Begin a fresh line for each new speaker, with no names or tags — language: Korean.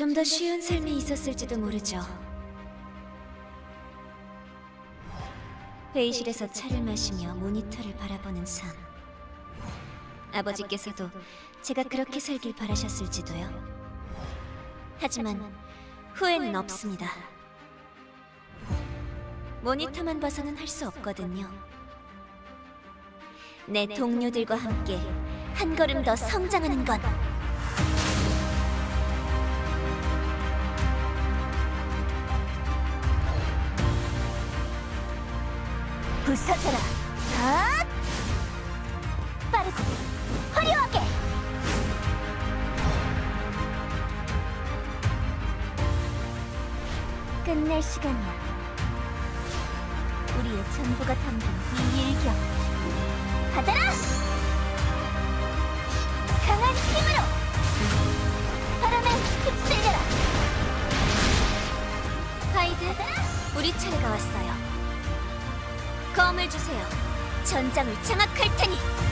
좀 더 쉬운 삶이 있었을지도 모르죠. 회의실에서 차를 마시며 모니터를 바라보는 삶. 아버지께서도 제가 그렇게 살길 바라셨을지도요. 하지만 후회는 없습니다. 모니터만 봐서는 할 수 없거든요. 내 동료들과 함께 한 걸음 더 성장하는 건 부서져라. 아! 빠르고 화려하게. 끝낼 시간이야. 우리의 전부가 담긴 이 일격. 받아라! 강한 힘으로! 바람에 휩쓸려라! 하이드, 우리 차례가 왔어요. 검을 주세요. 전장을 장악할 테니.